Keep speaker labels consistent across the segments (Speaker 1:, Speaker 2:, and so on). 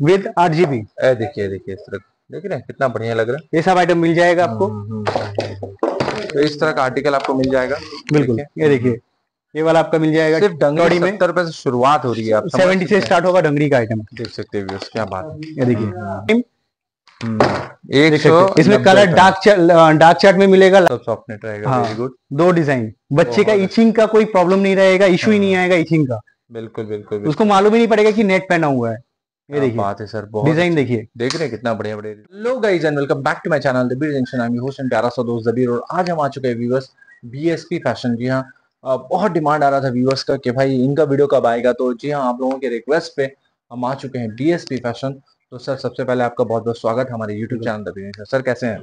Speaker 1: With आठ GB
Speaker 2: देखिए देखिए इस तरह देख रहे हैं कितना बढ़िया लग रहा है।
Speaker 1: ये सब आइटम मिल जाएगा आपको।
Speaker 2: हम्म, हम्म। तो इस तरह का आर्टिकल आपको मिल जाएगा।
Speaker 1: बिल्कुल ये देखिए ये वाला आपका मिल जाएगा
Speaker 2: सिर्फ़
Speaker 1: डंगड़ी में।
Speaker 2: सत्तर रुपए से शुरुआत हो रही है आप
Speaker 1: सेवेंटी से स्टार्ट होगा डंगरी का आइटम
Speaker 2: देख सकते हैं क्या बात है।
Speaker 1: ये देखिए।
Speaker 2: हम्म, एक सौ
Speaker 1: हैं। इसमें कलर। डार्क डार्क चार्ट में मिलेगा। हाँ।
Speaker 2: वेरी गुड
Speaker 1: दो डिज़ाइन बच्चे का इचिंग का कोई प्रॉब्लम नहीं रहेगा इशू ही नहीं आएगा इचिंग का।
Speaker 2: बिल्कुल बिल्कुल।
Speaker 1: उसको मालूम ही नहीं पड़ेगा कि नेट पहना हुआ है। ये देखिए
Speaker 2: बात है सर बहुत
Speaker 1: डिज़ाइन देखिए।
Speaker 2: देख रहे हैं कितना बढ़िया बढ़िया hello guys and welcome back to my channel the junction I am host and प्यारा सा दोस्त जबीर और आज हम आ चुके हैं व्यूअर्स बीएसपी फ़ैशन जी हाँ बहुत डिमांड आ रहा था व्यूअर्स का कि भाई इनका वीडियो कब आएगा? तो जी हाँ आप लोगों के रिक्वेस्ट पे हम आ चुके हैं बीएसपी फ़ैशन तो सर सबसे पहले आपका बहुत बहुत स्वागत हमारे यूट्यूब चैनल सर कैसे हैं?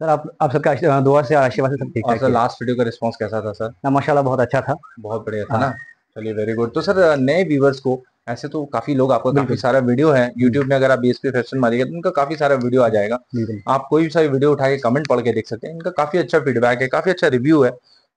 Speaker 1: सर आप आप सबका आशीर्वाद- दुआ से आशीर्वाद से सब ठीक
Speaker 2: और सर
Speaker 1: है।
Speaker 2: लास्ट वीडियो का रिस्पांस कैसा था सर?
Speaker 1: ना माशाल्लाह बहुत अच्छा था।
Speaker 2: बहुत बढ़िया था
Speaker 1: हाँ।
Speaker 2: ना? चलिए वेरी गुड तो सर नए व्यूवर्स को ऐसे तो काफ़ी लोग आपका काफ़ी सारा वीडियो है यूट्यूब में अगर आप बीएसपी फ़ैशन मारिएगा तो उनका काफ़ी सारा वीडियो आ जाएगा। आप कोई भी सारी वीडियो उठा के कमेंट पढ़ के देख सकते हैं इनका काफ़ी अच्छा फीडबैक है काफ़ी अच्छा रिव्यू है।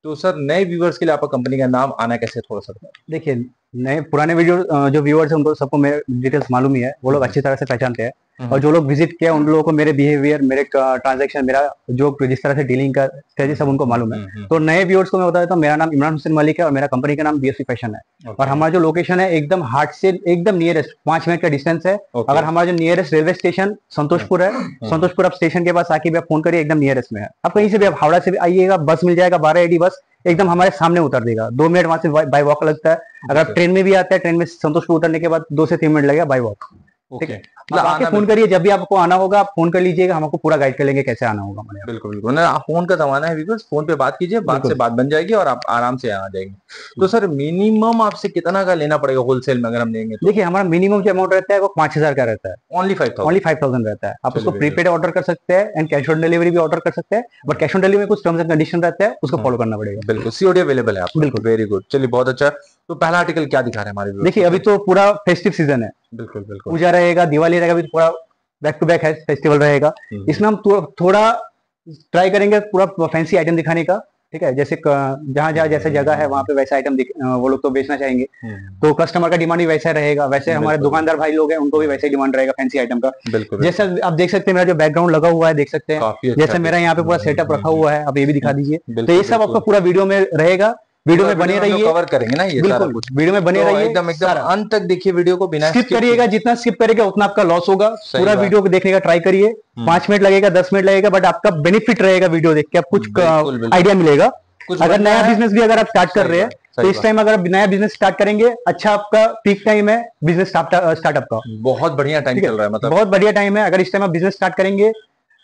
Speaker 2: तो सर नए व्यूवर्स के लिए आपका कंपनी का नाम आना कैसे थोड़ा सा।
Speaker 1: देखिए नए पुराने वीडियो जो व्यूअर्स हैं उनको सबको मेरे डिटेल्स मालूम ही है। वो लोग। अच्छी तरह से पहचानते हैं।
Speaker 2: हम्म।
Speaker 1: और जो लोग विज़िट किया उन लोगों को मेरे बिहेवियर मेरे ट्रांजेक्शन मेरा जो जिस तरह से डीलिंग का स्ट्रेटेजी सब उनको मालूम है।
Speaker 2: हम्म, हम्म,
Speaker 1: तो नए व्यूअर्स को मैं बता देता हूँ मेरा नाम इमरान हुसैन मलिक है और मेरा कंपनी का नाम बीएसपी फ़ैशन है। और हमारा जो लोकेशन है एकदम हार्ट से एकदम नियरेस्ट पाँच मिनट का डिस्टेंस है। अगर हमारा जो नियरेस्ट रेलवे स्टेशन संतोषपुर है संतोषपुर आप स्टेशन के पास आके भी आप फ़ोन करिए एकदम नियरेस्ट में है। आप कहीं से भी आप हावड़ा से भी आइएगा बस मिल जाएगा बारह एडी बस एकदम हमारे सामने उतर देगा। दो मिनट वहाँ से बाई वॉक लगता है। अगर आप ट्रेन में भी आता है ट्रेन में संतोष को उतरने के बाद दो से तीन मिनट लगेगा बाई वॉक ठीक है।
Speaker 2: मतलब
Speaker 1: आके फ़ोन करिए जब भी आपको आना होगा आप फ़ोन कर लीजिएगा हम आपको पूरा गाइड कर लेंगे कैसे आना होगा हमारे
Speaker 2: बिल्कुल बिल्कुल। ना आप फ़ोन का जमाना है व्यूवर्स फ़ोन पे बात कीजिए बात से बात बन जाएगी और आप आराम से आ जाएँगे। तो सर मिनिमम आपसे कितना का लेना पड़ेगा होलसेल में अगर हम लेंगे तो?
Speaker 1: देखिए हमारा मिनिमम जो अमाउंट रहता है वो पाँच हज़ार का रहता है।
Speaker 2: Only five
Speaker 1: only five thousand रहता है। आप उसको प्रीपेड ऑर्डर कर सकते हैं एंड कैश ऑन डिलीवरी भी ऑर्डर कर सकते हैं बट कैश ऑन डिलीवरी में कुछ टर्म्स एंड कंडीशन रहता है उसको
Speaker 2: हाँ।
Speaker 1: फॉलो करना पड़ेगा।
Speaker 2: बिल्कुल। सीओडी अवेलेबल है आप
Speaker 1: बिल्कुल।
Speaker 2: वेरी गुड चलिए बहुत अच्छा। तो पहला आर्टिकल क्या दिखा रहे हैं हमारे
Speaker 1: देखिए अभी तो पूरा फेस्टिव सीज़न है।
Speaker 2: बिल्कुल बिल्कुल।
Speaker 1: पूजा रहेगा दिवाली रहेगा तो पूरा बैक टू बैक है फेस्टिवल रहेगा।
Speaker 2: हम्म,
Speaker 1: इसमें हम थो- थोड़ा ट्राई करेंगे पूरा फैंसी आइटम दिखाने का ठीक है? जैसे जहाँ जहाँ जैसे जगह है वहाँ पे वैसा आइटम वो लोग तो बेचना चाहेंगे।
Speaker 2: हम्म,
Speaker 1: तो कस्टमर का डिमांड भी वैसा रहेगा वैसे हमारे दुकानदार भाई लोग हैं उनको भी वैसे डिमांड रहेगा फैंसी आइटम का।
Speaker 2: बिल्कुल
Speaker 1: जैसे आप देख सकते हैं मेरा जो बैकग्राउंड लगा हुआ है देख सकते हैं।
Speaker 2: अच्छा
Speaker 1: जैसे मेरा यहाँ पे पूरा सेटअप
Speaker 2: हम्म,
Speaker 1: रखा हुआ है आप ये भी दिखा दीजिए। तो ये सब आपका पूरा वीडियो में रहेगा। वीडियो में बने रहिए।
Speaker 2: कवर करेंगे ना ये सारा
Speaker 1: बिल्कुल
Speaker 2: कुछ।
Speaker 1: वीडियो में बने
Speaker 2: तो
Speaker 1: रहिए।
Speaker 2: एकदम एकदम अंत तक देखिए वीडियो को बिना
Speaker 1: स्किप करिएगा जितना स्किप करेगा उतना आपका लॉस होगा। पूरा वीडियो को देखने का ट्राई करिए। पाँच मिनट लगेगा दस मिनट लगेगा बट आपका बेनिफिट रहेगा वीडियो देख के। आप कुछ। आइडिया मिलेगा। अगर नया बिज़नेस भी अगर आप स्टार्ट कर रहे हैं तो इस टाइम अगर आप नया बिज़नेस स्टार्ट करेंगे अच्छा आपका पीक टाइम है बिज़नेस स्टार्टअप का।
Speaker 2: बहुत बढ़िया टाइम चल रहा है मतलब।
Speaker 1: बहुत बढ़िया टाइम है। अगर इस टाइम आप बिज़नेस स्टार्ट करेंगे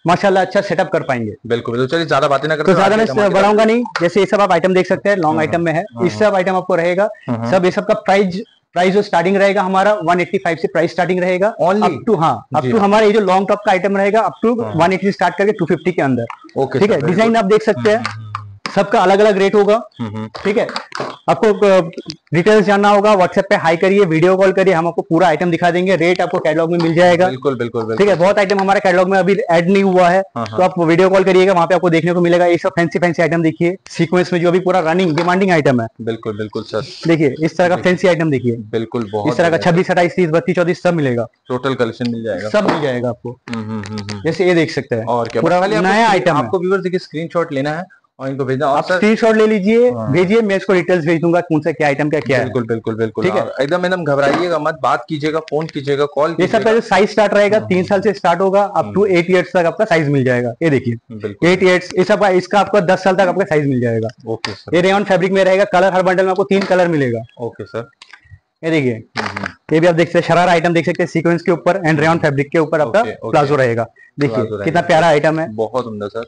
Speaker 1: माशाल्लाह अच्छा सेटअप कर पाएँगे।
Speaker 2: बिल्कुल बिल्कुल। चलिए ज़्यादा बातें ना करते
Speaker 1: तो ज़्यादा मैं बढ़ाऊँगा नहीं जैसे ये सब आप आइटम देख सकते हैं लॉन्ग
Speaker 2: हाँ,
Speaker 1: आइटम में है।
Speaker 2: हाँ,
Speaker 1: इस सब आइटम आपको रहेगा। सब ये सब का प्राइस प्राइस जो स्टार्टिंग रहेगा हमारा 185 से प्राइस स्टार्टिंग रहेगा।
Speaker 2: ऑनली
Speaker 1: अप टू हाँ अप टू
Speaker 2: हाँ।
Speaker 1: हमारा ये जो लॉन्ग टॉप का आइटम रहेगा अप टू
Speaker 2: एटी
Speaker 1: 180 स्टार्ट करके 250 के अंदर।
Speaker 2: ओके
Speaker 1: ठीक है? डिज़ाइन आप देख सकते हैं। सबका अलग अलग रेट होगा ठीक है? आपको डिटेल्स जानना होगा व्हाट्सएप पे हाई करिए वीडियो कॉल करिए हम आपको पूरा आइटम दिखा देंगे रेट आपको कैटलॉग में मिल जाएगा।
Speaker 2: बिल्कुल बिल्कुल
Speaker 1: ठीक है? बहुत आइटम हमारे कैटलॉग में अभी ऐड नहीं हुआ है
Speaker 2: हाँ,
Speaker 1: तो आप वीडियो कॉल करिएगा वहाँ पे आपको देखने को मिलेगा ये सब फैंसी फैंसी आइटम देखिए। सीक्वेंस में जो अभी पूरा रनिंग डिमांडिंग आइटम है।
Speaker 2: बिल्कुल बिल्कुल सर।
Speaker 1: देखिए इस तरह का फैंसी आइटम देखिए।
Speaker 2: बिल्कुल
Speaker 1: इस तरह का छब्बीस अट्ठाईस तीस बत्तीस चौतीस सब मिलेगा।
Speaker 2: टोटल कलेक्शन मिल जाएगा।
Speaker 1: सब मिल जाएगा आपको।
Speaker 2: हम्म, हम्म, हम्म, हम्म।
Speaker 1: जैसे ये देख सकते हैं।
Speaker 2: और क्या?
Speaker 1: पूरा नया आइटम
Speaker 2: आपको स्क्रीन स्क्रीनशॉट लेना है और इनको भेजना
Speaker 1: आप स्क्रीन ले लीजिए
Speaker 2: हाँ।
Speaker 1: भेजिए मैं इसको डिटेल्स भेज दूँगा कौन सा क्या आइटम का क्या
Speaker 2: बिल्कुल बिल्कुल बिल्कुल।
Speaker 1: ठीक है।
Speaker 2: एकदम एकदम घबराइएगा मत बात कीजिएगा फ़ोन कीजिएगा कॉल
Speaker 1: ये सब का जो साइज़ स्टार्ट रहेगा
Speaker 2: हाँ।
Speaker 1: तीन साल से स्टार्ट होगा अप टू एट ईयर्स तक आपका साइज़ मिल जाएगा। ये देखिए। एट ईयर्स ये सब इसका आपका दस साल तक आपका साइज़ मिल जाएगा।
Speaker 2: ओके सर
Speaker 1: ये रेयन फैब्रिक में रहेगा कलर हर बंडल में आपको तीन कलर मिलेगा।
Speaker 2: ओके सर
Speaker 1: ये देखिए।
Speaker 2: हम्म,
Speaker 1: ये भी आप देख सकते हैं शरारा आइटम देख सकते हैं सीक्वेंस के ऊपर एंड रेयन फैब्रिक के ऊपर आपका. प्लाजो रहेगा। देखिए कितना प्यारा आइटम है।
Speaker 2: बहुत सुंदर सर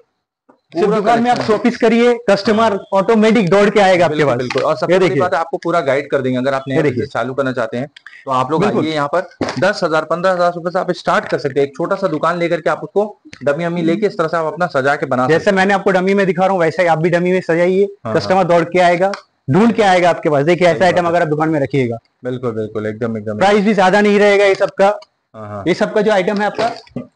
Speaker 1: दुकान में आप शॉपिस करिए कस्टमर ऑटोमेटिक दौड़ के आएगा आपके पास।
Speaker 2: बिल्कुल। और सबसे बड़ी बात आपको पूरा गाइड कर देंगे अगर आप नया
Speaker 1: देखिए।
Speaker 2: चालू करना चाहते हैं तो आप लोग आइए यहाँ पर। दस हज़ार पंद्रह हज़ार रुपए से आप स्टार्ट कर सकते हैं। एक छोटा सा दुकान लेकर के आप उसको डमी अमी लेके इस तरह से आप अपना सजा के बना
Speaker 1: जैसे मैंने आपको डमी में दिखा रहा हूँ वैसे ही आप भी डमी में सजाइए।
Speaker 2: हाँ,
Speaker 1: कस्टमर दौड़ के आएगा ढूंढ के आएगा आपके पास। देखिए ऐसा आइटम अगर आप दुकान में रखिएगा।
Speaker 2: बिल्कुल बिल्कुल एकदम एकदम।
Speaker 1: प्राइस भी ज़्यादा नहीं रहेगा ये सब का
Speaker 2: हाँ, हाँ।
Speaker 1: ये सब का जो आइटम है आपका
Speaker 2: हाँ,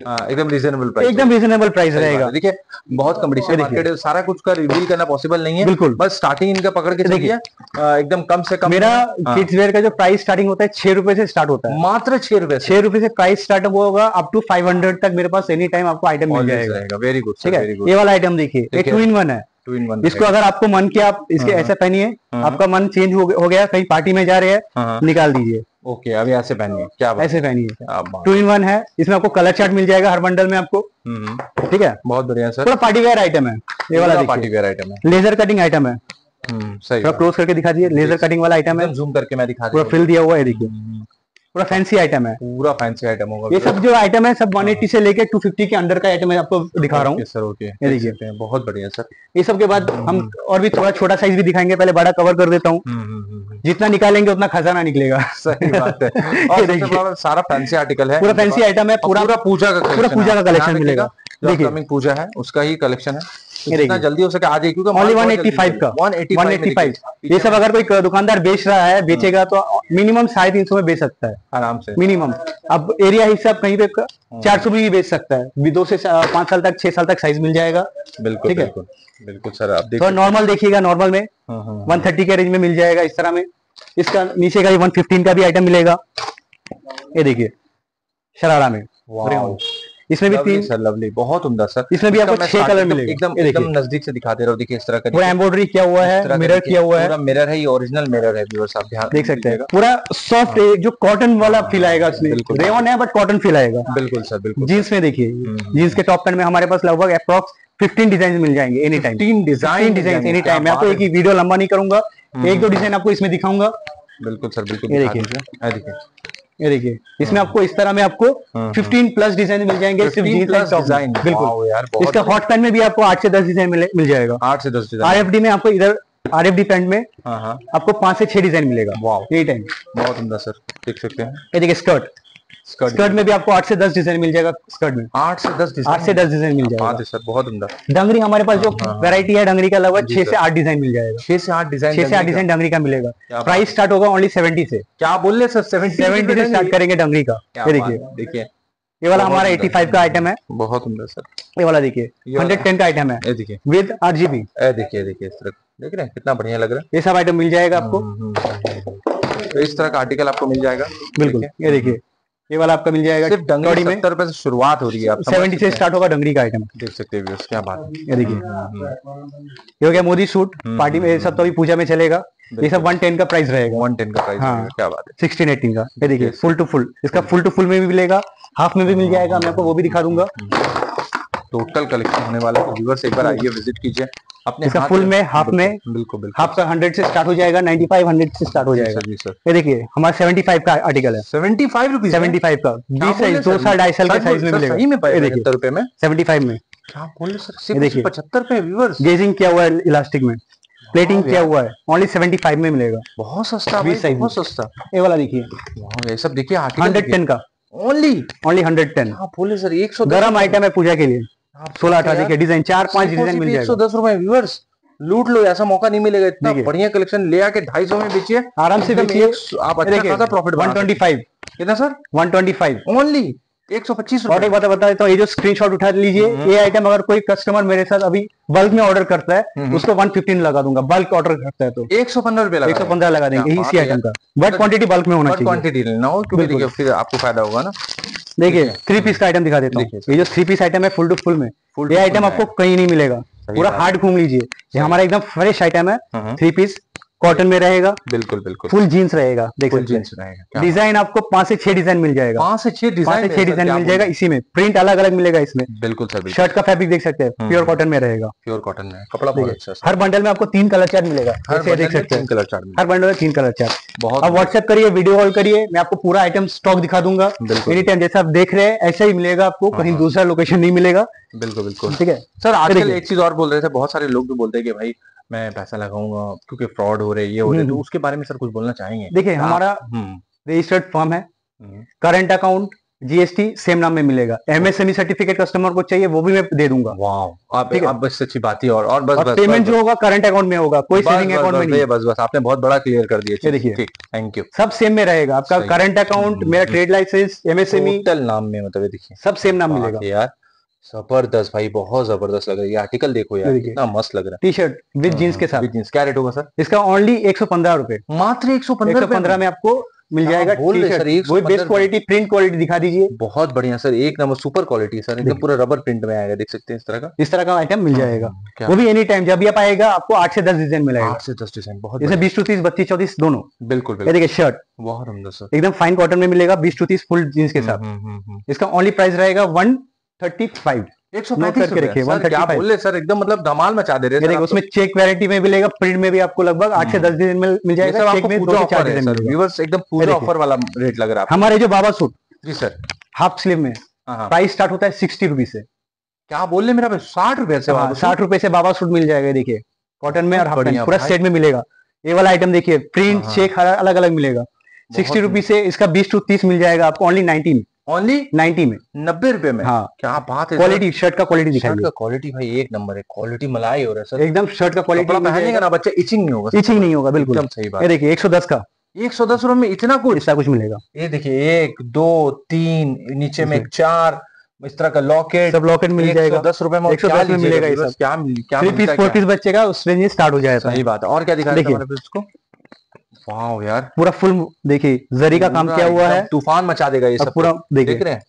Speaker 2: एकदम रीजनेबल प्राइस
Speaker 1: एकदम रीजनेबल प्राइस रहेगा।
Speaker 2: देखिए बहुत कंपटीशन मार्केट है सारा कुछ का रिवील करना पॉसिबल नहीं है
Speaker 1: बिल्कुल।
Speaker 2: बस स्टार्टिंग इनका पकड़ के
Speaker 1: देखिए।
Speaker 2: एकदम कम से कम
Speaker 1: मेरा
Speaker 2: हाँ।
Speaker 1: किड्स वेयर का जो प्राइस स्टार्टिंग होता है छह रुपए से स्टार्ट होता है।
Speaker 2: मात्र छह रुपए
Speaker 1: छह रुपए से प्राइस स्टार्ट होगा अप टू फाइव हंड्रेड तक मेरे पास एनी टाइम आपको आइटम मिल जाएगा।
Speaker 2: वेरी गुड
Speaker 1: ठीक है? ये वाला आइटम देखिए टू इन वन है।
Speaker 2: टू इन वन
Speaker 1: इसको अगर आपको मन किया आप इसके
Speaker 2: हाँ।
Speaker 1: ऐसे पहनिए
Speaker 2: हाँ।
Speaker 1: आपका मन चेंज हो हो गया कहीं पार्टी में जा रहे हैं
Speaker 2: हाँ
Speaker 1: निकाल दीजिए।
Speaker 2: ओके अभी ऐसे पहनिए क्या बात
Speaker 1: ऐसे पहनिए। टू इन वन है। इसमें आपको कलर चार्ट मिल जाएगा हर बंडल में आपको।
Speaker 2: हम्म, हम्म,
Speaker 1: ठीक है?
Speaker 2: बहुत बढ़िया सर
Speaker 1: थोड़ा पार्टी वेयर आइटम है ये वाला
Speaker 2: पार्टी वेयर आइटम है।
Speaker 1: लेजर कटिंग आइटम है।
Speaker 2: हम्म, सही
Speaker 1: थोड़ा क्लोज करके दिखा दिए लेजर कटिंग वाला आइटम है।
Speaker 2: जूम करके मैं दिखा
Speaker 1: पूरा फिल दिया हुआ है देखिए। पूरा फैंसी आइटम है।
Speaker 2: पूरा फैंसी आइटम होगा
Speaker 1: ये सब जो आइटम है सब 180 से लेके 250 के अंडर का आइटम है आपको दिखा रहा हूँ।
Speaker 2: सर ओके
Speaker 1: ये देखिए।
Speaker 2: बहुत बढ़िया सर
Speaker 1: ये सब के बाद हम और भी थोड़ा छोटा साइज़ भी दिखाएँगे पहले बड़ा कवर कर देता हूँ।
Speaker 2: हम्म, हम्म, हम्म, हम्म,
Speaker 1: जितना निकालेंगे उतना खजाना निकलेगा।
Speaker 2: सही बात है। और सारा फैंसी आर्टिकल है।
Speaker 1: पूरा फैंसी आइटम है
Speaker 2: पूरा
Speaker 1: पूरा
Speaker 2: पूजा का
Speaker 1: पूरा पूजा का
Speaker 2: कलेक्शन
Speaker 1: मिलेगा। देखिए।
Speaker 2: पूजा है उसका ही कलेक्शन है। तो
Speaker 1: ये
Speaker 2: जितना जल्दी हो सके आ जाए क्योंकि
Speaker 1: ओनली
Speaker 2: माल बहुत
Speaker 1: 185 का।
Speaker 2: मिलेगा। 185 में
Speaker 1: 185
Speaker 2: देखिए,
Speaker 1: ये सब अगर कोई दुकानदार बेच रहा है बेचेगा तो मिनिमम साढ़े तीन सौ में बेच सकता है।
Speaker 2: आराम से।
Speaker 1: मिनिमम। अब एरिया हिसाब कहीं पे चार सौ में भी बेच सकता है। दो से पाँच साल तक छह साल तक साइज़ मिल जाएगा।
Speaker 2: बिल्कुल
Speaker 1: ठीक है।
Speaker 2: बिल्कुल बिल्कुल सर आप
Speaker 1: थोड़ा
Speaker 2: देखिए
Speaker 1: नॉर्मल देखिएगा नॉर्मल में।
Speaker 2: हाँ, हाँ,
Speaker 1: वन थर्टी के रेंज में मिल जाएगा इस तरह में। इसका नीचे का वन फिफ्टीन का भी आइटम मिलेगा। ये देखिए शरारा में। इसमें भी तीन
Speaker 2: सर लवली बहुत उमदा सर
Speaker 1: इसमें भी आपको छह कलर मिलेगा।
Speaker 2: एकदम एकदम नज़दीक से दिखा दे रहा हूँ देखिए इस तरह का
Speaker 1: पूरा एम्ब्रॉयडरी किया हुआ है मिरर किया हुआ है।
Speaker 2: पूरा मिरर है ये ओरिजिनल मिरर है व्यूअर्स आप ध्यान
Speaker 1: देख सकते हैं। पूरा सॉफ्ट जो कॉटन वाला फील आएगा इसमें।
Speaker 2: बिल्कुल।
Speaker 1: रेवन है बट कॉटन फील आएगा।
Speaker 2: बिल्कुल सर बिल्कुल।
Speaker 1: जीन्स में देखिए जींस के टॉप पैंट में हमारे पास लगभग अप्रोक्स 15 डिज़ाइन मिल जाएँगे एनी टाइम
Speaker 2: तीन डिज़ाइन
Speaker 1: डिज़ाइन एनी टाइम मैं आपको एक ही। वीडियो लंबा नहीं करूँगा एक दो डिज़ाइन आपको इसमें दिखाऊँगा।
Speaker 2: बिल्कुल सर बिल्कुल
Speaker 1: ये देखिए।
Speaker 2: ये देखिए
Speaker 1: इसमें आपको इस तरह में आपको
Speaker 2: हाँ,
Speaker 1: 15 प्लस डिज़ाइन मिल जाएँगे सिर्फ़
Speaker 2: 15
Speaker 1: जीन्स
Speaker 2: डिज़ाइन
Speaker 1: बिल्कुल। इसका हॉट पैंट में भी आपको आठ से दस डिज़ाइन मिल जाएगा।
Speaker 2: आठ से दस डिज़ाइन
Speaker 1: आर एफ़ डी में आपको इधर आर एफ़ डी पैंट में
Speaker 2: हाँ हाँ।
Speaker 1: आपको पाँच से छह डिज़ाइन मिलेगा।
Speaker 2: वाओ
Speaker 1: यही टाइम
Speaker 2: बहुत उमदा सर देख सकते हैं।
Speaker 1: ये देखिए स्कर्ट
Speaker 2: स्कर्ट
Speaker 1: स्कर्ट में भी आपको आठ से दस डिज़ाइन मिल जाएगा स्कर्ट में।
Speaker 2: आठ से दस डिज़ाइन
Speaker 1: आठ से दस डिज़ाइन मिल जाएगा।
Speaker 2: बात है सर बहुत उमदा
Speaker 1: डंगरी हमारे पास जो
Speaker 2: हाँ, हाँ।
Speaker 1: वैरायटी है डंगरी का लगभग छह से आठ डिज़ाइन मिल जाएगा।
Speaker 2: छह से आठ डिज़ाइन
Speaker 1: छह से आठ डिज़ाइन डंगरी का मिलेगा। प्राइस स्टार्ट होगा ओनली सेवेंटी से।
Speaker 2: क्या बोल रहे सर सेवेंटी
Speaker 1: से स्टार्ट करेंगे डंगरी का। देखिए।
Speaker 2: देखिए।
Speaker 1: ये वाला हमारा
Speaker 2: सुंदर।
Speaker 1: 85 का आइटम है।
Speaker 2: बहुत उमदा सर।
Speaker 1: ये वाला देखिए
Speaker 2: ये वाला-
Speaker 1: 110 का आइटम है।
Speaker 2: ये देखिए।
Speaker 1: विद आरजीबी
Speaker 2: ये देखिए देखिए इस तरह देख रहे हैं कितना बढ़िया लग रहा है।
Speaker 1: ये सब आइटम मिल जाएगा आपको।
Speaker 2: हम्म, हम्म, हम्म। तो इस तरह का आर्टिकल आपको मिल जाएगा।
Speaker 1: बिल्कुल। ये देखिए। ये वाला आपका मिल जाएगा
Speaker 2: सिर्फ़ डंगरी
Speaker 1: कौड़ी में।
Speaker 2: सत्तर रुपए से शुरुआत हो रही है आप
Speaker 1: सेवेंटी से स्टार्ट होगा डंगरी का आइटम
Speaker 2: देख सकते हैं क्या बात है।
Speaker 1: ये देखिए।
Speaker 2: हम्म,
Speaker 1: ये हो गया मोदी सूट
Speaker 2: हम्म,
Speaker 1: पार्टी में ये सब तो अभी पूजा में चलेगा। ये सब 110 का प्राइस रहेगा।
Speaker 2: वन टेन का प्राइस
Speaker 1: हाँ।
Speaker 2: क्या बात है।
Speaker 1: 16 18 का। ये देखिए फुल टू फुल इसका फुल टू फुल में भी मिलेगा। हाफ़ में भी मिल जाएगा मैं आपको वो भी दिखा दूँगा।
Speaker 2: टोटल कलेक्शन होने वाला है। एक बार आइए विज़िट कीजिए। अपने
Speaker 1: इसका
Speaker 2: हाथ
Speaker 1: full में, हाफ़ में,
Speaker 2: बिल्कुल बिल्कुल।
Speaker 1: हाफ़ का 100 से स्टार्ट हो जाएगा 95 100 से स्टार्ट हो जाएगा।
Speaker 2: जी सर
Speaker 1: ये देखिए हमारा 75 का आर्टिकल है।
Speaker 2: सेवेंटी फाइव रुपीज़
Speaker 1: 75 का। 20 साइज़ दो साल ढाई साल के साइज़ में मिलेगा।
Speaker 2: सही में पचहत्तर रुपए में?
Speaker 1: 75 में।
Speaker 2: क्या बोल रहे। पचहत्तर रुपए
Speaker 1: गेजिंग किया हुआ है इलास्टिक में। प्लेटिंग किया हुआ है। ओनली 75 में मिलेगा।
Speaker 2: बहुत सस्ता
Speaker 1: 20
Speaker 2: भाई
Speaker 1: size
Speaker 2: बहुत सस्ता।
Speaker 1: ये वाला देखिए।
Speaker 2: सब देखिए आर्टिकल
Speaker 1: 110 का।
Speaker 2: ओनली
Speaker 1: ओनली 110
Speaker 2: आप बोले सर? एक सौ
Speaker 1: गर्म आइटम है पूजा के लिए। सोलह अठारह देखिए डिज़ाइन चार पाँच डिज़ाइन मिल
Speaker 2: एक सौ
Speaker 1: जाएगा
Speaker 2: दस रुपए व्यूअर्स लूट लो ऐसा मौका नहीं मिलेगा इतना बढ़िया कलेक्शन ले आके ढाई सौ में बेचिए।
Speaker 1: आराम से बेचिए।
Speaker 2: एक सौ- आप अच्छा खासा प्रॉफिट बना सकते
Speaker 1: 125
Speaker 2: कितना सर
Speaker 1: 125
Speaker 2: ओनली एक सौ पच्चीस
Speaker 1: और एक बात बता देता हूँ ये जो स्क्रीनशॉट उठा लीजिए
Speaker 2: हम्म।
Speaker 1: ये आइटम अगर कोई कस्टमर मेरे साथ अभी बल्क में ऑर्डर करता है
Speaker 2: हम्म।
Speaker 1: उसको 115 लगा दूँगा बल्क ऑर्डर करता है तो।
Speaker 2: एक सौ पंद्रह रुपए लगा
Speaker 1: 115 लगा देंगे इसी आइटम का। बट क्वांटिटी बल्क में होना चाहिए।
Speaker 2: क्वांटिटी लेना हो क्योंकि फिर आपको फ़ायदा होगा ना।
Speaker 1: देखिए थ्री पीस का आइटम दिखा देता हूँ। ये जो थ्री पीस आइटम है फुल टू फुल में। ये आइटम आपको कहीं नहीं मिलेगा। पूरा हार्ड घूम लीजिए। ये हमारा एकदम फ्रेश आइटम है। थ्री पीस कॉटन में रहेगा।
Speaker 2: बिल्कुल बिल्कुल।
Speaker 1: फुल जीन्स रहेगा देख
Speaker 2: फुल
Speaker 1: हैं।
Speaker 2: जींस रहेगा
Speaker 1: डिज़ाइन आपको पाँच से छह डिज़ाइन मिल जाएगा।
Speaker 2: पाँच से छह डिज़ाइन
Speaker 1: से छह डिज़ाइन मिल जाएगा इसी में। प्रिंट अलग अलग मिलेगा इसमें।
Speaker 2: बिल्कुल सर
Speaker 1: शर्ट का फैब्रिक देख सकते हैं।
Speaker 2: हम्म।
Speaker 1: प्योर कॉटन में रहेगा।
Speaker 2: प्योर कॉटन में कपड़ा बहुत अच्छा
Speaker 1: हर बंडल में आपको तीन कलर चार्ट मिलेगा। देख सकते हैं।
Speaker 2: कलर चार्ट
Speaker 1: हर बंडल में तीन कलर चार्ट
Speaker 2: बहुत
Speaker 1: आप व्हाट्सएप करिए वीडियो कॉल करिए मैं आपको पूरा आइटम स्टॉक दिखा दूँगा। एनी टाइम जैसा आप देख रहे हैं ऐसा ही मिलेगा आपको कहीं दूसरा लोकेशन नहीं मिलेगा।
Speaker 2: बिल्कुल बिल्कुल।
Speaker 1: ठीक है?
Speaker 2: सर आजकल एक चीज़ और बोल रहे थे बहुत सारे लोग भी बोलते हैं कि भाई मैं पैसा लगाऊँगा क्योंकि फ्रॉड हो रहे ये हो रहे तो
Speaker 1: हम्म।
Speaker 2: उसके बारे में सर कुछ बोलना चाहेंगे?
Speaker 1: देखिए हमारा
Speaker 2: हम्म,
Speaker 1: रजिस्टर्ड फर्म है।
Speaker 2: Hmm,
Speaker 1: current account GST same नाम में मिलेगा। एमएसएमई सर्टिफिकेट कस्टमर को चाहिए वो भी मैं दे दूँगा।
Speaker 2: वाह आप आप बस अच्छी बात ही और और बस
Speaker 1: और
Speaker 2: बस
Speaker 1: पेमेंट जो होगा करंट अकाउंट में होगा कोई सेविंग अकाउंट में नहीं।
Speaker 2: बस बस आपने बहुत बड़ा क्लियर कर दिया
Speaker 1: देखिए।
Speaker 2: थैंक यू
Speaker 1: सब सेम में रहेगा आपका करंट अकाउंट मेरा। ट्रेड लाइसेंस एमएसएमई
Speaker 2: टोटल नाम में मतलब देखिए।
Speaker 1: सब सेम नाम मिलेगा।
Speaker 2: यार। ज़बरदस्त भाई बहुत ज़बरदस्त लग रहा है। ये आर्टिकल देखो यार कितना मस्त लग रहा है।
Speaker 1: टी शर्ट विद जींस के साथ।
Speaker 2: विद जींस क्या रेट होगा सर?
Speaker 1: इसका ओनली एक सौ पंद्रह रुपए।
Speaker 2: मात्र एक सौ
Speaker 1: एक पंद्रह में आपको मिल जाएगा
Speaker 2: बोल रहे सर,
Speaker 1: शर्ट
Speaker 2: 115
Speaker 1: वही बेस्ट क्वालिटी प्रिंट क्वालिटी दिखा दीजिए।
Speaker 2: बहुत बढ़िया सर एक नंबर सुपर क्वालिटी सर एकदम पूरा रबर प्रिंट में आएगा देख सकते हैं इस तरह का।
Speaker 1: इस तरह का आइटम मिल जाएगा। वो भी एनी टाइम जब भी आप आएगा आपको आठ से दस डिज़ाइन मिलेगा
Speaker 2: आठ से दस डिज़ाइन बहुत
Speaker 1: जैसे बीस टू तीस बत्तीस चौतीस दोनों।
Speaker 2: बिल्कुल
Speaker 1: देखिए शर्ट
Speaker 2: बहुत सर।
Speaker 1: एकदम फाइन कॉटन में मिलेगा बीस टू तीस फुल जींस के साथ।
Speaker 2: हम्म, हम्म, हम्म।
Speaker 1: इसका ओनली प्राइस रहेगा वन थर्टी फाइव।
Speaker 2: एक सौ पैंतीस
Speaker 1: रखिए,
Speaker 2: रुपए। सर क्या
Speaker 1: 135
Speaker 2: बोल रहे सर? एकदम मतलब धमाल मचा दे रहे हैं
Speaker 1: उसमें चेक वेरायटी में मिलेगा प्रिंट में भी आपको लगभग आठ से। दस डिज़ाइन मिल मिल जाएगा चेक में दो चार
Speaker 2: ऑफ़र है
Speaker 1: डिज़ाइन
Speaker 2: सर।
Speaker 1: मिलेगा।
Speaker 2: व्यूवर्स एकदम पूरा ऑफ़र वाला रेट लग रहा है
Speaker 1: हमारे जो बाबा सूट
Speaker 2: जी सर।
Speaker 1: हाफ़ स्लीव में
Speaker 2: हाँ हाँ।
Speaker 1: प्राइस स्टार्ट होता है सिक्सटी रुपीज़ से।
Speaker 2: क्या बोल रहे हैं मेरा साठ रुपए से
Speaker 1: हाँ, साठ रुपए से बाबा सूट मिल जाएगा देखिए। कॉटन में और हाफ़ पूरा सेट में मिलेगा। ये वाला आइटम देखिए प्रिंट
Speaker 2: हाँ, हाँ।
Speaker 1: चेक अलग अलग मिलेगा। सिक्सटी रुपीज़ से इसका बीस टू तीस मिल जाएगा आपको ओनली नाइनटी में
Speaker 2: ओनली
Speaker 1: नाइनटी में।
Speaker 2: नब्बे रुपए में?
Speaker 1: हाँ।
Speaker 2: क्या बात है
Speaker 1: क्वालिटी शर्ट का क्वालिटी
Speaker 2: शर्ट का क्वालिटी भाई एक नंबर है। क्वालिटी मलाई हो रहा है सर।
Speaker 1: एकदम शर्ट का
Speaker 2: कपड़ा पहनेगा
Speaker 1: क्वालिटी
Speaker 2: ना बच्चा इचिंग नहीं होगा
Speaker 1: इचिंग नहीं होगा बिल्कुल।
Speaker 2: एकदम सही बात।
Speaker 1: ये देखिए एक सौ दस का।
Speaker 2: एक सौ दस रुपए में इतना कुछ?
Speaker 1: इसका कुछ मिलेगा।
Speaker 2: ये देखिए एक दो तीन नीचे में एक चार इस तरह का लॉकेट
Speaker 1: सब लॉकेट मिल जाएगा।
Speaker 2: दस रुपए में और
Speaker 1: 110
Speaker 2: क्या
Speaker 1: में मिलेगा ये सब।
Speaker 2: क्या क्या
Speaker 1: पीस फोर पीस बच्चे का उस रेंज में स्टार्ट हो जाएगा।
Speaker 2: सही बात है। और क्या दिखा
Speaker 1: देखिए।
Speaker 2: वाह यार।
Speaker 1: पूरा फुल देखिए जरी का काम किया हुआ है?
Speaker 2: तूफ़ान मचा देगा ये सब
Speaker 1: पूरा
Speaker 2: देख रहे हैं?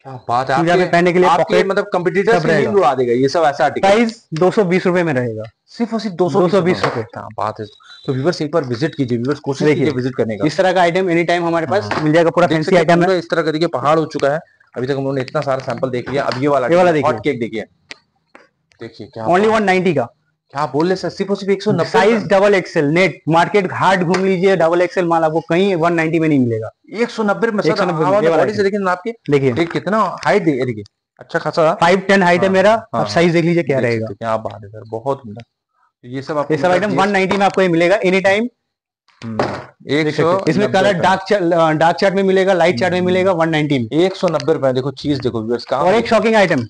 Speaker 2: क्या बात है
Speaker 1: पहनने के लिए
Speaker 2: आपके
Speaker 1: पॉकेट
Speaker 2: मतलब कंपटीटर्स। उड़ा देगा ये सब ऐसा आर्टिकल
Speaker 1: प्राइस दो सौ बीस रुपए में रहेगा।
Speaker 2: सिर्फ़ और सिर्फ़ दो सौ
Speaker 1: 220 रुपए।
Speaker 2: बात है। तो व्यूवर्स एक बार विज़िट कीजिए व्यूवर्स कोशिश कीजिए विज़िट करने का।
Speaker 1: इस तरह का आइटम एनी टाइम हमारे पास
Speaker 2: हाँ।
Speaker 1: मिल जाएगा पूरा फैंसी आइटम है
Speaker 2: इस तरह का देखिए पहाड़ हो चुका है। अभी तक हम लोगों ने इतना सारा सैंपल देख लिया अब ये वाला
Speaker 1: ये वाला
Speaker 2: हॉट
Speaker 1: देखिए।
Speaker 2: केक देखिए। देखिए क्या
Speaker 1: ओनली वन नाइनटी का।
Speaker 2: क्या बोल रहे सर सिर्फ़ और सिर्फ़ एक सौ
Speaker 1: size double XL net market hard घूम लीजिए डबल एक्सएल माल आपको कहीं वन नाइनटी में नहीं मिलेगा।
Speaker 2: एक सौ नब्बे में
Speaker 1: 190
Speaker 2: बॉडी से देखिए आपके
Speaker 1: देखिए।
Speaker 2: कितना हाइट देखिए अच्छा खासा।
Speaker 1: फाइव टेन हाइट है
Speaker 2: हाँ,
Speaker 1: मेरा
Speaker 2: हाँ,
Speaker 1: आप साइज़ देख लीजिए क्या रहेगा।
Speaker 2: क्या बात है सर बहुत ये सब
Speaker 1: ये सब आइटम
Speaker 2: मतलब
Speaker 1: वन नाइनटी में आपको ये मिलेगा एनी टाइम
Speaker 2: एक सौ
Speaker 1: इसमें कलर डार्क डार्क चार्ट में मिलेगा लाइट चार्ट में
Speaker 2: हम्म।
Speaker 1: मिलेगा वन नाइनटी में।
Speaker 2: एक सौ नब्बे रुपए देखो चीज़ देखो व्यूअर्स का
Speaker 1: और एक शॉकिंग आइटम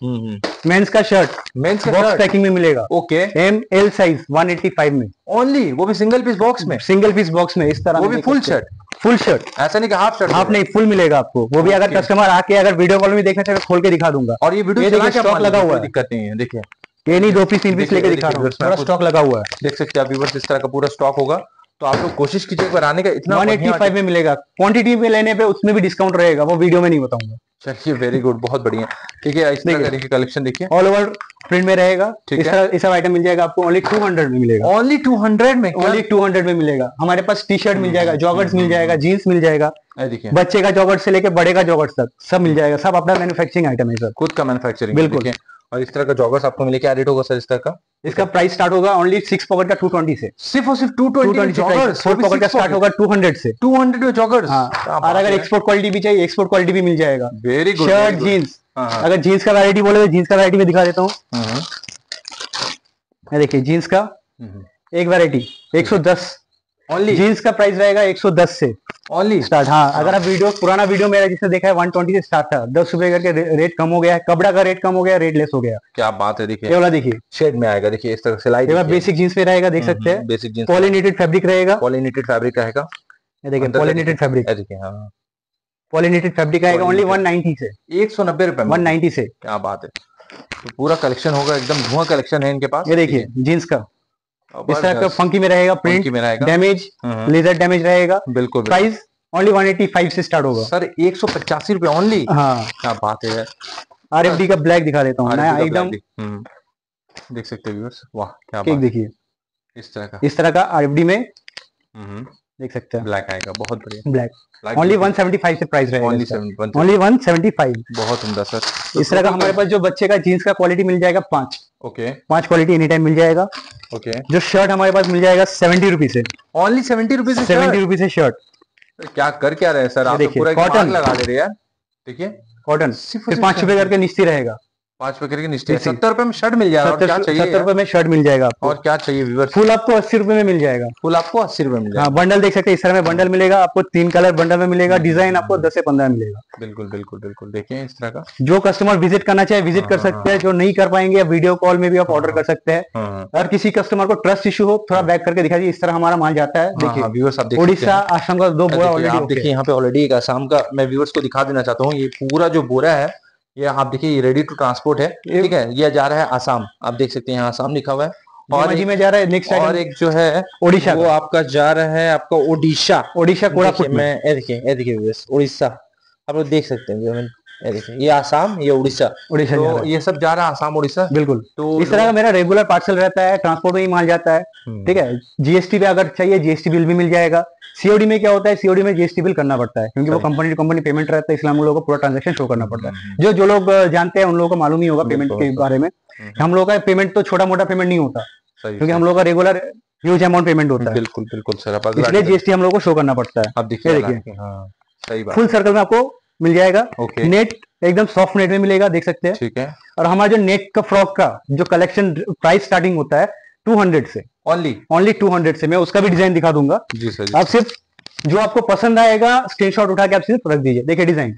Speaker 1: मेंस का शर्ट
Speaker 2: मेंस का
Speaker 1: बॉक्स पैकिंग में मिलेगा।
Speaker 2: ओके
Speaker 1: एम एल साइज़ 185 में।
Speaker 2: ओनली वो भी सिंगल पीस बॉक्स में?
Speaker 1: सिंगल पीस बॉक्स में इस तरह
Speaker 2: वो भी फुल शर्ट
Speaker 1: फुल शर्ट
Speaker 2: ऐसा नहीं कि हाफ़ शर्ट
Speaker 1: हाफ़ नहीं फुल मिलेगा आपको। वो भी अगर कस्टमर आके अगर वीडियो कॉल में देखना चाहे खोल के दिखा दूँगा।
Speaker 2: और ये वीडियो
Speaker 1: stock लगा हुआ है।
Speaker 2: दिक्कत नहीं है देखिए।
Speaker 1: ये नहीं दो पीस तीन पीस लेके दिखा रहा हूँ पूरा स्टॉक लगा हुआ है।
Speaker 2: देख सकते हैं आप व्यूअर्स इस तरह का पूरा स्टॉक होगा। तो आप लोग कोशिश कीजिए एक बार आने का इतना
Speaker 1: 185 में मिलेगा। क्वांटिटी में लेने पे उसमें भी डिस्काउंट रहेगा वो वीडियो में नहीं बताऊँगा।
Speaker 2: चलिए वेरी गुड बहुत बढ़िया। ठीक है इस तरह। कलेक्शन देखिए।
Speaker 1: ऑल ओवर प्रिंट में रहेगा।
Speaker 2: ठीक
Speaker 1: इस
Speaker 2: है।
Speaker 1: इस आइटम मिल जाएगा आपको ओनली 200 में मिलेगा।
Speaker 2: ओनली टू हंड्रेड में क्या?
Speaker 1: ओनली 200 में मिलेगा। हमारे पास टी शर्ट मिल जाएगा जॉगर्स मिल जाएगा जीन्स मिल जाएगा।
Speaker 2: देखिए।
Speaker 1: बच्चे का जॉगर्ट से लेके बड़े का जॉगर्स तक सब मिल जाएगा सब अपना मैन्युफैक्चरिंग आइटम है सर
Speaker 2: खुद का मैन्युफैक्चरिंग
Speaker 1: बिल्कुल।
Speaker 2: और इस तरह का जॉगर्स आपको मिले क्या रेट होगा सर इस तरह का?
Speaker 1: इसका प्राइस स्टार्ट होगा ओनली सिक्स पॉकेट का 220 से।
Speaker 2: सिर्फ़ और सिर्फ़ two
Speaker 1: 220
Speaker 2: twenty joggers
Speaker 1: four pocket का स्टार्ट होगा 200 से।
Speaker 2: टू हंड्रेड में जॉगर्स
Speaker 1: हाँ और अगर एक्सपोर्ट क्वालिटी भी चाहिए एक्सपोर्ट क्वालिटी भी मिल जाएगा।
Speaker 2: वेरी गुड
Speaker 1: शर्ट जीन्स
Speaker 2: हाँ हाँ।
Speaker 1: अगर जीन्स का वैरायटी बोले तो जीन्स का वैरायटी में दिखा देता हूँ।
Speaker 2: हम्म,
Speaker 1: देखिए जीन्स का
Speaker 2: हम्म।
Speaker 1: एक वैरायटी 110
Speaker 2: ओनली
Speaker 1: जीन्स का प्राइस रहेगा 110 से
Speaker 2: ओनली
Speaker 1: स्टार्ट हाँ अगर आप वीडियो पुराना वीडियो मेरा जिसने देखा है 120 से स्टार्ट था दस रुपए करके रे- रेट कम हो गया है कपड़ा का रेट कम हो गया रेट लेस हो गया।
Speaker 2: क्या बात है देखिए।
Speaker 1: वाला देखिए।
Speaker 2: शेड में आएगा देखिए इस तरह सिलाई
Speaker 1: बेसिक जीन्स में रहेगा देख सकते हैं।
Speaker 2: बेसिक जींस
Speaker 1: पॉलिनेटेड फैब्रिक रहेगा।
Speaker 2: पॉलिनेटेड फैब्रिक रहेगा।
Speaker 1: देखिए पॉलिनेटेड फैब्रिक
Speaker 2: देखिए। हाँ।
Speaker 1: पॉलिनेटेड फैब्रिक आएगा ओनली 190 से
Speaker 2: एक सौ नब्बे रुपए में।
Speaker 1: 190 से
Speaker 2: क्या बात है। तो पूरा कलेक्शन होगा एकदम धुआँ कलेक्शन है इनके पास।
Speaker 1: ये देखिए जीन्स का।
Speaker 2: है।
Speaker 1: इस तरह का फंकी में रहेगा प्रिंट
Speaker 2: में रहेगा।
Speaker 1: डैमेज
Speaker 2: हम्म,
Speaker 1: लेजर डैमेज रहेगा।
Speaker 2: बिल्कुल।
Speaker 1: प्राइस ओनली 185 से स्टार्ट होगा।
Speaker 2: सर एक सौ पचासी रुपए ओनली
Speaker 1: हाँ।
Speaker 2: क्या बात है आर
Speaker 1: एफ़ डी का ब्लैक दिखा देता हूँ नया एकदम।
Speaker 2: हम्म, देख सकते हैं व्यूअर्स वाह क्या
Speaker 1: देखिए।
Speaker 2: इस तरह का।
Speaker 1: इस तरह का आर एफ़ डी में
Speaker 2: हम्म,
Speaker 1: देख सकते हैं।
Speaker 2: ब्लैक आएगा बहुत बढ़िया।
Speaker 1: ब्लैक ओनली
Speaker 2: भी-
Speaker 1: 175 से प्राइस रहेगा
Speaker 2: ओनली
Speaker 1: ओनली 175
Speaker 2: बहुत उम्दा सर।
Speaker 1: इस तरह का हमारे पास जो बच्चे का जीन्स का क्वालिटी मिल जाएगा पाँच।
Speaker 2: ओके।
Speaker 1: पाँच क्वालिटी एनी टाइम मिल जाएगा।
Speaker 2: ओके।
Speaker 1: जो शर्ट हमारे पास मिल जाएगा सेवेंटी रुपीज़ से।
Speaker 2: Only seventy rupees
Speaker 1: seventy rupees से शर्ट
Speaker 2: क्या कर क्या रहे हैं सर? आप तो
Speaker 1: देखिए,
Speaker 2: पूरा कॉटन लगा दे रहे हैं। यार देखिए।
Speaker 1: कॉटन
Speaker 2: सिर्फ़
Speaker 1: पाँच रुपए करके निश्चित रहेगा।
Speaker 2: पाँच रुपए करके निश्चय।
Speaker 1: इसी-
Speaker 2: सत्तर रुपए में शर्ट मिल जाएगा क्या
Speaker 1: सत्तर
Speaker 2: चाहिए
Speaker 1: सत्तर रुपए में शर्ट मिल जाएगा आपको।
Speaker 2: और क्या चाहिए व्यूअर्स
Speaker 1: फुल आपको अस्सी रुपए में मिल जाएगा।
Speaker 2: फुल आपको अस्सी रुपए मिल
Speaker 1: हाँ बंडल देख सकते हैं इस तरह में बंडल मिलेगा आपको तीन कलर बंडल में मिलेगा डिज़ाइन आपको दस से पंद्रह मिलेगा।
Speaker 2: बिल्कुल बिल्कुल बिल्कुल। देखिए इस तरह का।
Speaker 1: जो कस्टमर विज़िट करना चाहे विज़िट कर
Speaker 2: हाँ,
Speaker 1: सकते हैं जो नहीं कर पाएँगे वीडियो कॉल में भी आप ऑर्डर कर सकते हैं।
Speaker 2: हाँ हाँ।
Speaker 1: अगर किसी कस्टमर को ट्रस्ट इशू हो थोड़ा बैक करके दिखा दीजिए इस तरह हमारा माल जाता है।
Speaker 2: हाँ,
Speaker 1: देखिए
Speaker 2: हाँ,
Speaker 1: उड़ीसा आसाम का दो बोरा
Speaker 2: देखिए, यहाँ पे ऑलरेडी एक आसाम का मैं व्यूअर्स को दिखा देना चाहता हूँ ये पूरा जो बोरा है ये आप देखिए ये रेडी टू ट्रांसपोर्ट है। ठीक है ये जा रहा है आसाम। आप देख सकते हैं यहाँ आसाम लिखा हुआ है। और
Speaker 1: जी में जा रहा है नेक्स्ट
Speaker 2: और एक जो है
Speaker 1: ओडिशा
Speaker 2: वो आपका जा रहा है आपका ओडिशा।
Speaker 1: ओडिशा
Speaker 2: कोड़ापुट
Speaker 1: में।
Speaker 2: देखिए देखिए उड़ीसा आप लोग देख सकते हैं। ये देखिए ये आसाम ये उड़ीसा।
Speaker 1: रहा
Speaker 2: तो ये सब जा रहा है आसाम उड़ीसा।
Speaker 1: बिल्कुल।
Speaker 2: तो
Speaker 1: इस तरह का मेरा रेगुलर पार्सल रहता है ट्रांसपोर्ट में ही माल जाता है
Speaker 2: हम्म,
Speaker 1: ठीक है? जीएसटी पे अगर चाहिए जीएसटी बिल भी मिल जाएगा। सीओडी में क्या होता है सीओडी में जीएसटी बिल करना पड़ता है क्योंकि वो कंपनी टू कंपनी पेमेंट रहता है इसलिए हम लोगों को पूरा ट्रांजेक्शन शो करना पड़ता है।
Speaker 2: हम्म,
Speaker 1: जो जो लोग जानते हैं उन लोगों को मालूम ही होगा पेमेंट के बारे में।
Speaker 2: हम्म,
Speaker 1: हम लोगों का पेमेंट तो छोटा मोटा पेमेंट नहीं होता क्योंकि हम लोग का रेगुलर ह्यूज अमाउंट पेमेंट होता है।
Speaker 2: बिल्कुल बिल्कुल सर
Speaker 1: इसलिए जीएसटी हम लोग को शो करना पड़ता है।
Speaker 2: आप देखिए
Speaker 1: देखिए।
Speaker 2: हाँ सही बात।
Speaker 1: फुल सर्कल में आपको मिल जाएगा।
Speaker 2: ओके
Speaker 1: नेट एकदम सॉफ्ट नेट में मिलेगा देख सकते हैं।
Speaker 2: ठीक है।
Speaker 1: और हमारा जो नेट का फ्रॉक का जो कलेक्शन प्राइस स्टार्टिंग होता है 200 से।
Speaker 2: ओनली
Speaker 1: ओनली 200 से। मैं उसका भी डिज़ाइन दिखा दूँगा।
Speaker 2: जी सर
Speaker 1: आप सिर्फ़ जो आपको पसंद आएगा स्क्रीनशॉट उठा के आप सिर्फ़ रख दीजिए। देखिए डिज़ाइन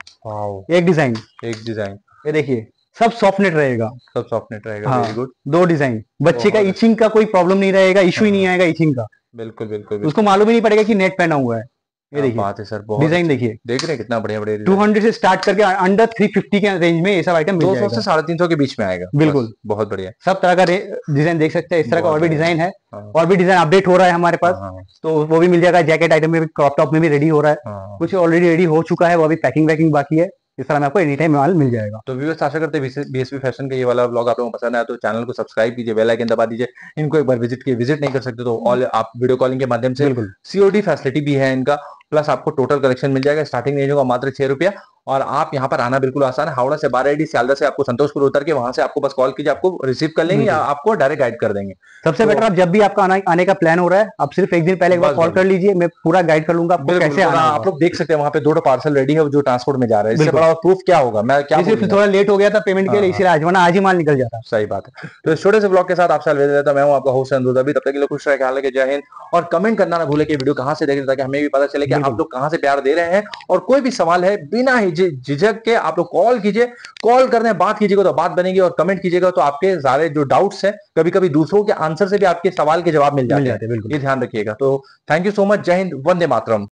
Speaker 1: एक डिज़ाइन
Speaker 2: एक डिज़ाइन
Speaker 1: ये देखिए सब सॉफ्ट नेट रहेगा।
Speaker 2: सब सॉफ्टनेट रहेगा।
Speaker 1: हाँ।
Speaker 2: वेरी गुड
Speaker 1: दो डिज़ाइन बच्चे का इचिंग का कोई प्रॉब्लम नहीं रहेगा इशू ही नहीं आएगा इचिंग का।
Speaker 2: बिल्कुल बिल्कुल
Speaker 1: उसको मालूम ही नहीं पड़ेगा कि नेट पहना हुआ है। ये देखिए।
Speaker 2: बात है सर बहुत
Speaker 1: डिज़ाइन देखिए।
Speaker 2: देख रहे हैं कितना बढ़िया बढ़िया
Speaker 1: 200 से स्टार्ट करके अंडर 350 के रेंज में ये सब आइटम
Speaker 2: दो सौ से साढ़े तीन सौ के बीच में आएगा।
Speaker 1: बिल्कुल।
Speaker 2: बहुत बढ़िया।
Speaker 1: सब तरह का डिज़ाइन देख सकते हैं इस तरह का और भी डिज़ाइन है।
Speaker 2: हाँ,
Speaker 1: और भी डिज़ाइन अपडेट हो रहा है हमारे पास।
Speaker 2: हाँ,
Speaker 1: तो वो भी मिल जाएगा जैकेट आइटम में भी क्रॉप टॉप में भी रेडी हो रहा है।
Speaker 2: हाँ।
Speaker 1: कुछ ऑलरेडी रेडी हो चुका है वो अभी पैकिंग वैकिंग बाकी है। इस तरह में आपको एनी टाइम माल मिल जाएगा।
Speaker 2: तो व्यूअर्स आशा करते हैं बीएसपी फ़ैशन का ये वाला ब्लॉग आप लोगों को पसंद आया तो चैनल को सब्सक्राइब कीजिए बेल आइकन दबा दीजिए। इनको एक बार विज़िट किए विज़िट नहीं कर सकते तो ऑल आप वीडियो कॉलिंग के माध्यम से सीओडी फैसिलिटी भी है इनका। प्लस आपको टोटल कलेक्शन मिल जाएगा स्टार्टिंग रेंज होगा मात्र छह रुपया। और आप यहाँ पर आना बिल्कुल आसान है। हावड़ा से बारह एडी सियालदा से आपको संतोषपुर उतर के वहाँ से आपको बस कॉल कीजिए आपको रिसीव कर लेंगे या आपको डायरेक्ट गाइड कर देंगे।
Speaker 1: सबसे
Speaker 2: तो-
Speaker 1: बेटर आप जब भी आपका आना, आने का प्लान हो रहा है आप सिर्फ़ एक दिन पहले एक बार कॉल कर लीजिए मैं पूरा गाइड कर लूँगा आपको कैसे आना
Speaker 2: हाँ, आप लोग देख सकते हैं वहाँ पे दो पार्सल रेडी है जो ट्रांसपोर्ट में जा रहा है। इससे बड़ा प्रूफ क्या होगा? मैं क्या
Speaker 1: सिर्फ़ थोड़ा लेट हो गया था पेमेंट के
Speaker 2: हाँ,
Speaker 1: लिए इसीलिए आज वरना आज ही माल निकल जाता।
Speaker 2: सही बात है। तो छोटे से ब्लॉग के साथ आपसे अलविदा हूँ। मैं हूँ आपका होस्ट अभी तब तक के लिए खुश रहे जय हिंद। और कमेंट करना ना भूले कि वीडियो कहाँ से देख रहे ताकि हमें भी पता चले कि आप। लोग कहाँ से प्यार दे रहे हैं? और कोई भी सवाल है बिना झिझक के आप लोग कॉल कीजिए। कॉल करने बात कीजिएगा तो बात बनेगी और कमेंट कीजिएगा तो आपके सारे जो डाउट्स है कभी कभी दूसरों के आंसर से भी आपके सवाल के जवाब मिल जाते हैं। ये ध्यान रखिएगा। तो थैंक यू सो मच जय हिंद वंदे मातरम।